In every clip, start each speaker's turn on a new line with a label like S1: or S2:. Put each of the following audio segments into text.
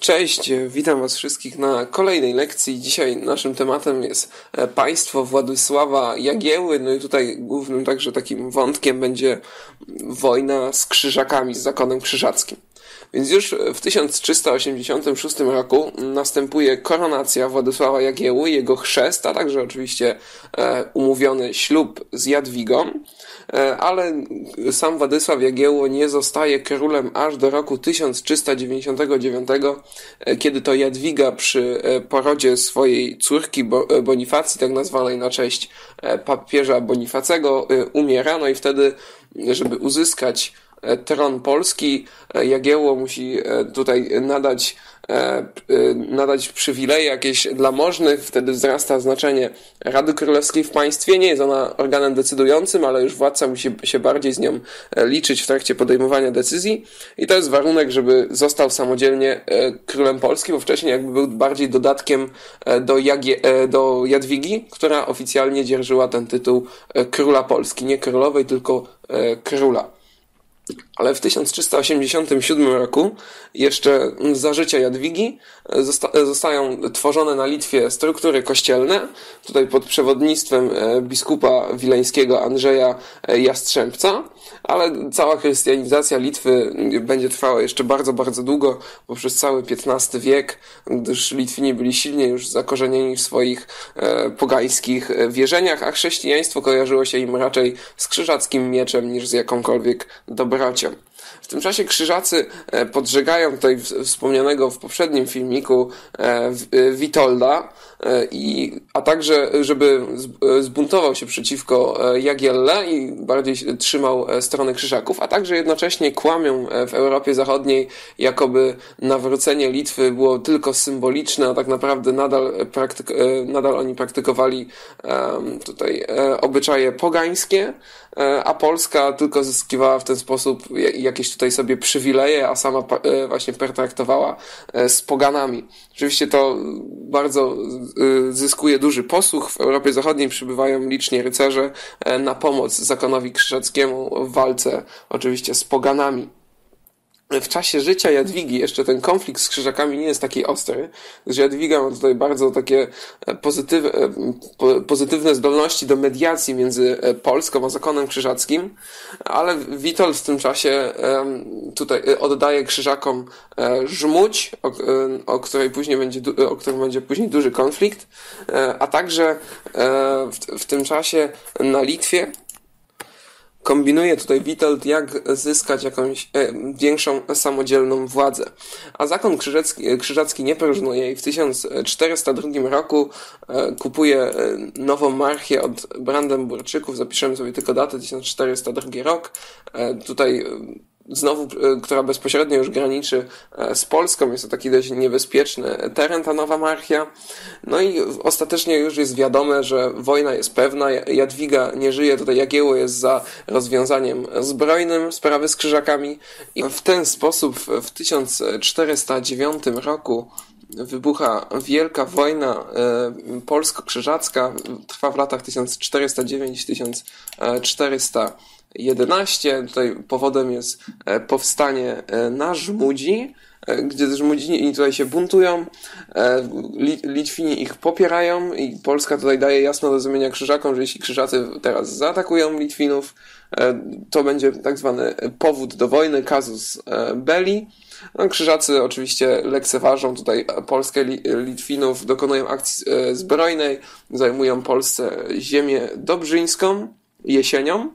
S1: Cześć, witam Was wszystkich na kolejnej lekcji. Dzisiaj naszym tematem jest e, państwo Władysława Jagieły. No i tutaj głównym także takim wątkiem będzie wojna z krzyżakami, z zakonem krzyżackim. Więc już w 1386 roku następuje koronacja Władysława Jagieły, jego chrzest, a także oczywiście e, umówiony ślub z Jadwigą, e, ale sam Władysław Jagiełło nie zostaje królem aż do roku 1399, e, kiedy to Jadwiga przy porodzie swojej córki Bonifacji, tak nazwanej na cześć papieża Bonifacego, umiera, no i wtedy, żeby uzyskać tron Polski. E, Jagiełło musi e, tutaj nadać, nadać przywileje jakieś dla możnych, wtedy wzrasta znaczenie Rady Królewskiej w państwie. Nie jest ona organem decydującym, ale już władca musi się bardziej z nią liczyć w trakcie podejmowania decyzji i to jest warunek, żeby został samodzielnie królem Polski, bo wcześniej jakby był bardziej dodatkiem do, Jagie, do Jadwigi, która oficjalnie dzierżyła ten tytuł króla Polski. Nie królowej, tylko króla. Ale w 1387 roku, jeszcze za życia Jadwigi, zosta zostają tworzone na Litwie struktury kościelne, tutaj pod przewodnictwem e, biskupa wileńskiego Andrzeja e, Jastrzębca, ale cała chrystianizacja Litwy będzie trwała jeszcze bardzo, bardzo długo, bo przez cały XV wiek, gdyż Litwini byli silnie już zakorzenieni w swoich e, pogańskich wierzeniach, a chrześcijaństwo kojarzyło się im raczej z krzyżackim mieczem niż z jakąkolwiek Շնորհակալություն W tym czasie krzyżacy e, podżegają tutaj wspomnianego w poprzednim filmiku e, e, Witolda, i, a także, żeby zbuntował się przeciwko Jagielle i bardziej trzymał stronę krzyżaków, a także jednocześnie kłamią w Europie Zachodniej, jakoby nawrócenie Litwy było tylko symboliczne, a tak naprawdę nadal, praktyk nadal oni praktykowali tutaj obyczaje pogańskie, a Polska tylko zyskiwała w ten sposób jakieś tutaj sobie przywileje, a sama e, właśnie pertraktowała e, z poganami. Oczywiście to bardzo e, zyskuje duży posłuch. W Europie Zachodniej przybywają liczni rycerze na pomoc zakonowi krzyżackiemu w walce oczywiście z poganami w czasie życia Jadwigi jeszcze ten konflikt z krzyżakami nie jest taki ostry, Jadwiga ma tutaj bardzo takie e, e, pozytywne zdolności do mediacji między e, Polską a zakonem krzyżackim, ale Witold w tym czasie tutaj oddaje krzyżakom żmuć, o, o której później będzie, o którym będzie później duży konflikt, a także w, w tym czasie na Litwie Kombinuje tutaj Witold, jak zyskać jakąś e, większą samodzielną władzę. A zakon krzyżacki, krzyżacki nie próżnuje i w 1402 roku e, kupuje e, nową marchię od Brandenburczyków. Zapiszemy sobie tylko datę, 1402 rok. E, tutaj znowu, e, która bezpośrednio już graniczy e, z Polską. Jest to taki dość niebezpieczny teren, ta nowa marchia. No i ostatecznie już jest wiadome, że wojna jest pewna. Jadwiga nie żyje, tutaj Jagiełło jest za rozwiązaniem zbrojnym sprawy z krzyżakami. I w ten sposób w 1409 roku wybucha wielka wojna e, polsko-krzyżacka. Trwa w latach 1409-1400 11. Tutaj powodem jest e, powstanie e, na Żmudzi, e, gdzie Żmudzini tutaj się buntują, Litwini ich popierają i Polska tutaj daje jasno do zrozumienia krzyżakom, że jeśli krzyżacy teraz zaatakują Litwinów, to będzie tak zwany powód do wojny, kazus belli. No, krzyżacy oczywiście lekceważą tutaj Polskę Litwinów, dokonują akcji zbrojnej, zajmują Polsce ziemię dobrzyńską jesienią,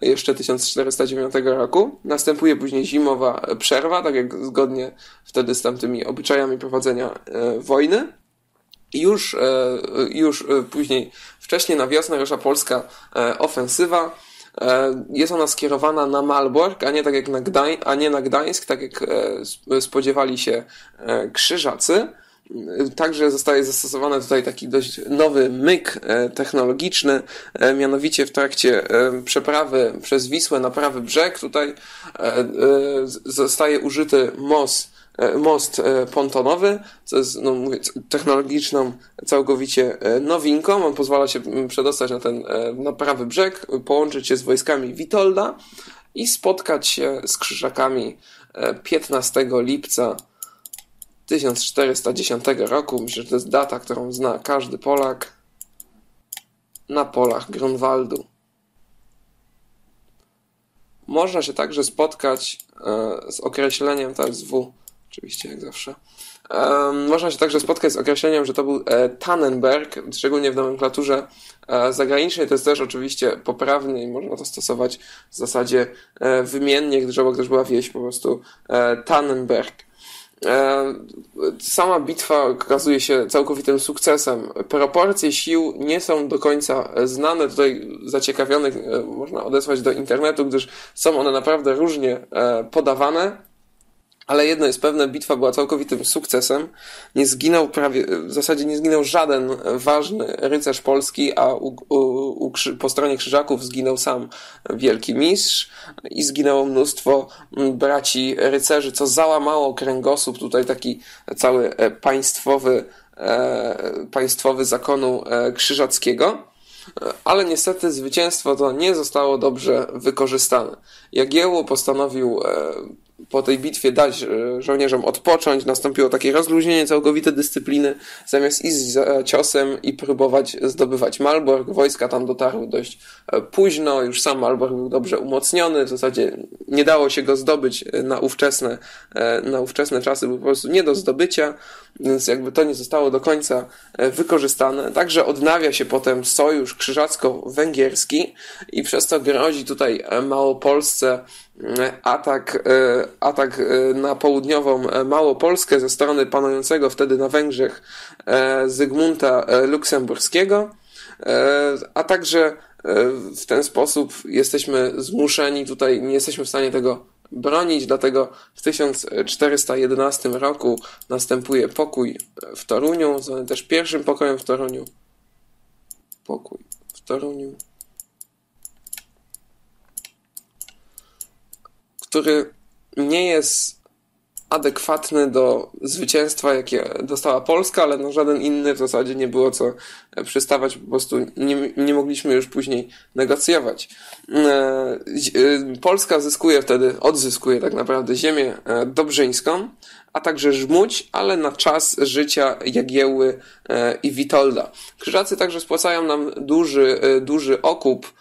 S1: jeszcze 1409 roku. Następuje później zimowa przerwa, tak jak zgodnie wtedy z tamtymi obyczajami prowadzenia e, wojny. I już, e, już e, później, wcześniej na wiosnę rusza polska ofensywa. Jest ona skierowana na Malbork, a nie tak jak na Gdań, a nie na Gdańsk, tak jak spodziewali się krzyżacy. Także zostaje zastosowany tutaj taki dość nowy myk e, technologiczny, e, mianowicie w trakcie e, przeprawy przez Wisłę na prawy brzeg tutaj zostaje użyty most, most pontonowy, co jest no, mówię, technologiczną całkowicie nowinką. On pozwala się przedostać na ten na prawy brzeg, połączyć się z wojskami Witolda i spotkać się z krzyżakami 15 lipca 1410 roku. Myślę, że to jest data, którą zna każdy Polak na polach Grunwaldu. Można się także spotkać e, z określeniem, to jest W, oczywiście jak zawsze. E, można się także spotkać z określeniem, że to był e, Tannenberg, szczególnie w nomenklaturze zagranicznej. To jest też oczywiście poprawny i można to stosować w zasadzie wymiennie, gdyż obok też była wieś po prostu Tannenberg. E, sama bitwa okazuje się całkowitym sukcesem. Proporcje sił nie są do końca znane. Tutaj zaciekawionych e, można odesłać do internetu, gdyż są one naprawdę różnie e, podawane. Ale jedno jest pewne, bitwa była całkowitym sukcesem. Nie zginął prawie, w zasadzie nie zginął żaden ważny rycerz polski, a u, u, u, po stronie krzyżaków zginął sam wielki mistrz i zginęło mnóstwo braci rycerzy, co załamało kręgosłup tutaj taki cały e, państwowy, e, państwowy zakonu e, krzyżackiego ale niestety zwycięstwo to nie zostało dobrze wykorzystane. Jagiełło postanowił po tej bitwie dać e, żołnierzom odpocząć, nastąpiło takie rozluźnienie całkowite dyscypliny, zamiast iść za ciosem i próbować zdobywać Malbork. Wojska tam dotarły dość e, późno, już sam Malbork był dobrze umocniony, w zasadzie nie dało się go zdobyć e, na ówczesne, na ówczesne czasy, był po prostu nie do zdobycia, więc jakby to nie zostało do końca wykorzystane. Także odnawia się potem sojusz krzyżacko-węgierski i przez to grozi tutaj Małopolsce atak, e, atak e, na południową e, Małopolskę ze strony panującego wtedy na Węgrzech Zygmunta Luksemburskiego, a także w ten sposób jesteśmy zmuszeni, tutaj nie jesteśmy w stanie tego bronić, dlatego w 1411 roku następuje pokój w Toruniu, zwany też pierwszym pokojem w Toruniu. Pokój w Toruniu. Który nie jest adekwatny do zwycięstwa, jakie dostała Polska, ale no żaden inny w zasadzie nie było co przystawać, po prostu nie, nie mogliśmy już później negocjować. E, e, Polska zyskuje wtedy, odzyskuje tak naprawdę ziemię e, dobrzyńską, a także Żmuć, ale na czas życia Jagieły i Witolda. Krzyżacy także spłacają nam duży, duży okup,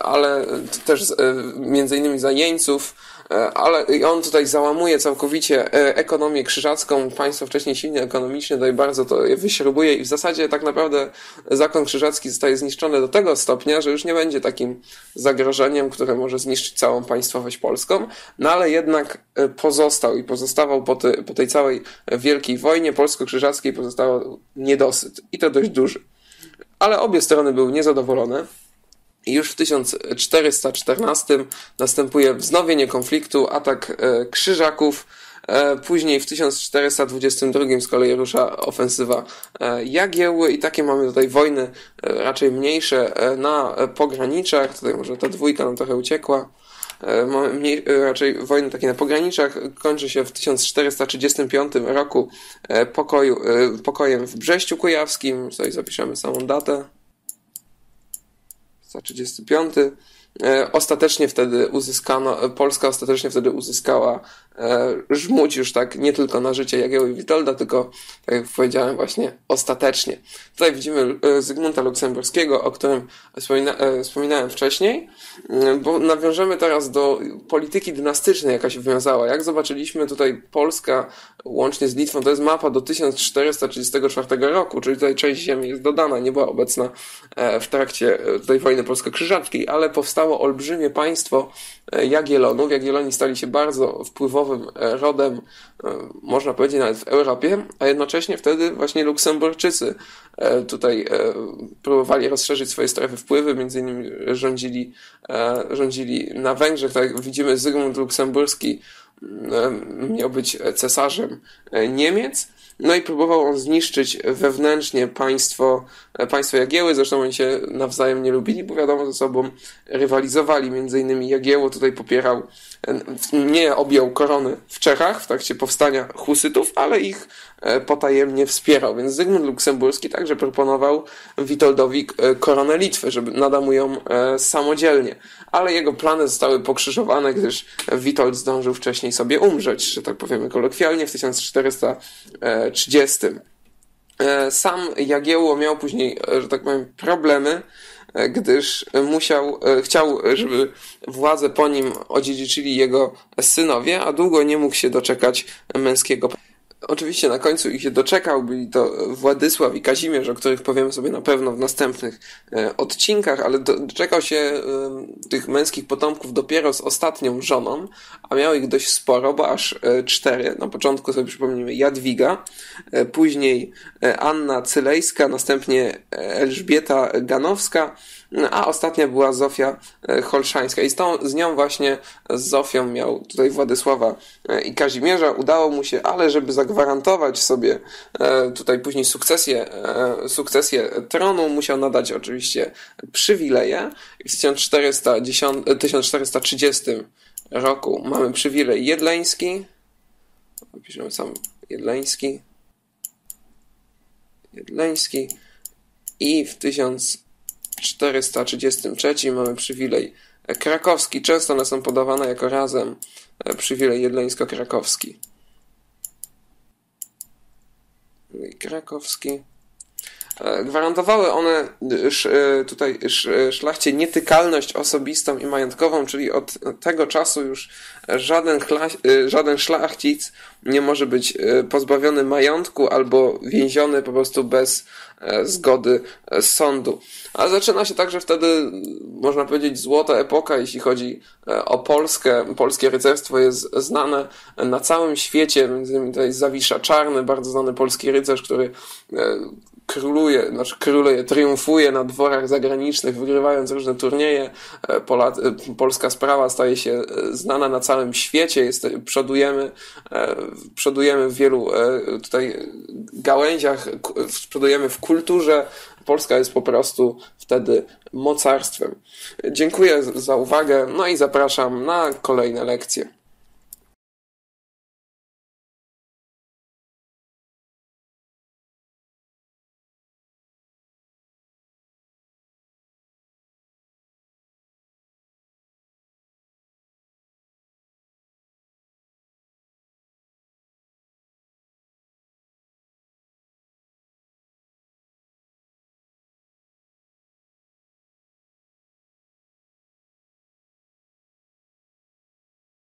S1: ale też między innymi za jeńców, E, ale on tutaj załamuje całkowicie e, ekonomię krzyżacką. Państwo wcześniej silnie ekonomicznie tutaj bardzo to wyśrubuje i w zasadzie tak naprawdę zakon krzyżacki zostaje zniszczony do tego stopnia, że już nie będzie takim zagrożeniem, które może zniszczyć całą państwowość polską, no ale jednak e, pozostał i pozostawał po, po tej całej wielkiej wojnie polsko-krzyżackiej pozostał niedosyt i to dość duży. Ale obie strony były niezadowolone. I już w 1414 następuje wznowienie konfliktu, atak e, krzyżaków. E, później w 1422 z kolei rusza ofensywa e, Jagiełły i takie mamy tutaj wojny raczej mniejsze na pograniczach. Tutaj może ta dwójka nam trochę uciekła. Mniej, raczej wojny takie na pograniczach kończy się w 1435 roku pokoju, pokojem w Brześciu Kujawskim. Tutaj zapiszemy samą datę. 1935. E, ostatecznie wtedy uzyskano, Polska ostatecznie wtedy uzyskała żmuć już tak nie tylko na życie Jagieły i Witolda, tylko, tak jak powiedziałem, właśnie ostatecznie. Tutaj widzimy e, Zygmunta Luksemburskiego, o którym wspomina, e, wspominałem wcześniej, bo nawiążemy teraz do polityki dynastycznej, jaka się wywiązała. Jak zobaczyliśmy, tutaj Polska łącznie z Litwą, to jest mapa do 1434 roku, czyli tutaj część ziemi jest dodana, nie była obecna w trakcie tej wojny polsko-krzyżackiej, ale powstało olbrzymie państwo Jagiellonów. Jagielloni stali się bardzo wpływowym E, rodem, e, można powiedzieć nawet w Europie, a jednocześnie wtedy właśnie Luksemburczycy e, tutaj próbowali rozszerzyć swoje strefy wpływy, między innymi rządzili, rządzili na Węgrzech, tak jak widzimy Zygmunt Luksemburski miał być cesarzem Niemiec, no i próbował on zniszczyć wewnętrznie państwo, e, państwo Jagieły. Zresztą oni się nawzajem nie lubili, bo wiadomo, ze sobą rywalizowali. Między innymi Jagieło tutaj popierał, e, nie objął korony w Czechach w trakcie powstania husytów, ale ich e, potajemnie wspierał. Więc Zygmunt Luksemburski także proponował Witoldowi koronę Litwy, żeby nadał mu ją samodzielnie. Ale jego plany zostały pokrzyżowane, gdyż Witold zdążył wcześniej sobie umrzeć, że tak powiemy kolokwialnie, w 1400 30. E, sam Jagiełło miał później, e, że tak powiem, problemy, e, gdyż musiał, chciał, żeby władzę po nim odziedziczyli jego synowie, a długo nie mógł się doczekać męskiego Oczywiście na końcu ich się doczekał, byli to Władysław i Kazimierz, o których powiemy sobie na pewno w następnych e, odcinkach, ale doczekał się e, tych męskich potomków dopiero z ostatnią żoną, a miał ich dość sporo, bo aż e, cztery. Na początku sobie przypomnijmy Jadwiga, później Anna Cylejska, następnie Elżbieta Ganowska, a ostatnia była Zofia e, Holszańska. I z, tą, z nią właśnie, z Zofią miał tutaj Władysława e, i Kazimierza. Udało mu się, ale żeby zagwarantować sobie e, tutaj później sukcesję, sukcesję tronu, musiał nadać oczywiście przywileje. W 1410, 1430 roku mamy przywilej jedleński. Piszemy sam jedleński. Jedleński. I w 1000 433 mamy przywilej krakowski. Często one są podawane jako razem e, przywilej jedleńsko-krakowski. Krakowski. E, gwarantowały one e, tutaj szlachcie nietykalność osobistą i majątkową, czyli od tego czasu już żaden, żaden szlachcic nie może być pozbawiony majątku albo więziony po prostu bez zgody sądu. Ale zaczyna się także wtedy, można powiedzieć, złota epoka, jeśli chodzi e, o Polskę. Polskie rycerstwo jest znane na całym świecie, między innymi tutaj Zawisza Czarny, bardzo znany polski rycerz, który e, króluje, znaczy króluje, triumfuje na dworach zagranicznych, wygrywając różne turnieje. E, Pola, polska sprawa staje się znana na całym świecie, jest, przodujemy, przodujemy w wielu tutaj gałęziach, przodujemy w kulturze, Polska jest po prostu wtedy mocarstwem. Dziękuję za uwagę, no i zapraszam na kolejne lekcje.